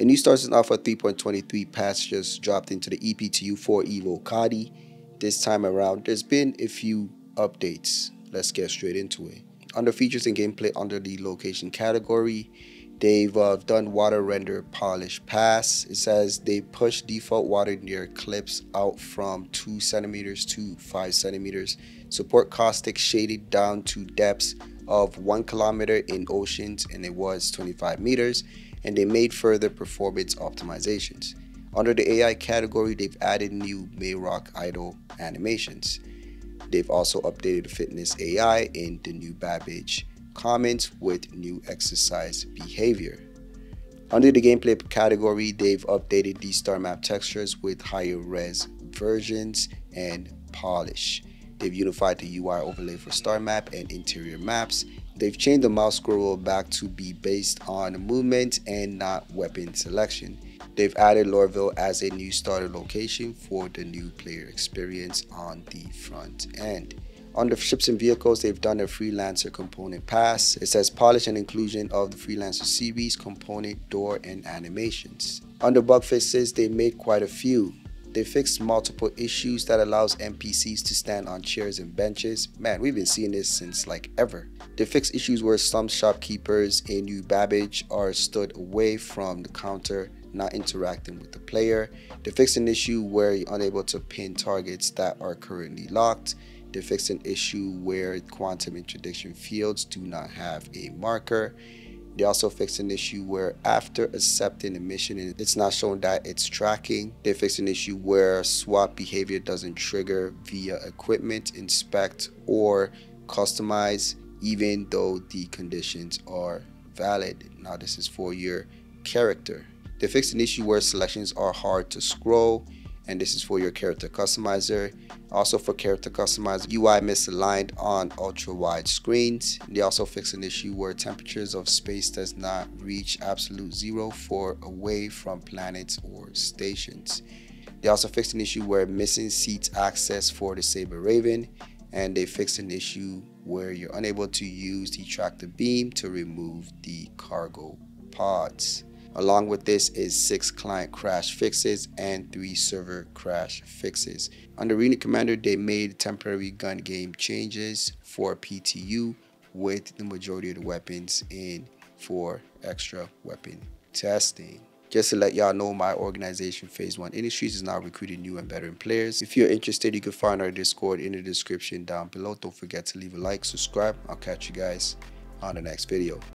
A new Stars Alpha 3.23 patch just dropped into the EPTU 4 Evocati. This time around, there's been a few updates. Let's get straight into it. Under features and gameplay under the location category, they've uh, done water render polish pass. It says they push default water near clips out from 2 centimeters to 5 centimeters. Support caustic shaded down to depths of 1 kilometer in oceans and it was 25 meters and they made further performance optimizations. Under the AI category, they've added new Mayrock idle animations. They've also updated the fitness AI in the new Babbage Commons with new exercise behavior. Under the gameplay category, they've updated the star map textures with higher res versions and polish. They've unified the UI overlay for star map and interior maps. They've changed the mouse scroll back to be based on movement and not weapon selection. They've added Lorville as a new starter location for the new player experience on the front end. On the ships and vehicles, they've done a Freelancer component pass. It says polish and inclusion of the Freelancer series, component, door, and animations. Under bug fixes, they made quite a few. They fixed multiple issues that allows NPCs to stand on chairs and benches. Man, we've been seeing this since like ever. They fixed issues where some shopkeepers in New Babbage are stood away from the counter, not interacting with the player. They fixed an issue where you're unable to pin targets that are currently locked. They fixed an issue where quantum interdiction fields do not have a marker. They also fixed an issue where after accepting a mission, it's not showing that it's tracking. They fixed an issue where swap behavior doesn't trigger via equipment, inspect, or customize, even though the conditions are valid. Now this is for your character. They fixed an issue where selections are hard to scroll and this is for your character customizer. Also for character customizer, UI misaligned on ultra wide screens. They also fix an issue where temperatures of space does not reach absolute zero for away from planets or stations. They also fixed an issue where missing seats access for the Saber Raven and they fixed an issue where you're unable to use the tractor beam to remove the cargo pods. Along with this is six client crash fixes and three server crash fixes. Under Arena Commander, they made temporary gun game changes for PTU with the majority of the weapons in for extra weapon testing. Just to let y'all know, my organization, Phase 1 Industries, is now recruiting new and veteran players. If you're interested, you can find our Discord in the description down below. Don't forget to leave a like, subscribe. I'll catch you guys on the next video.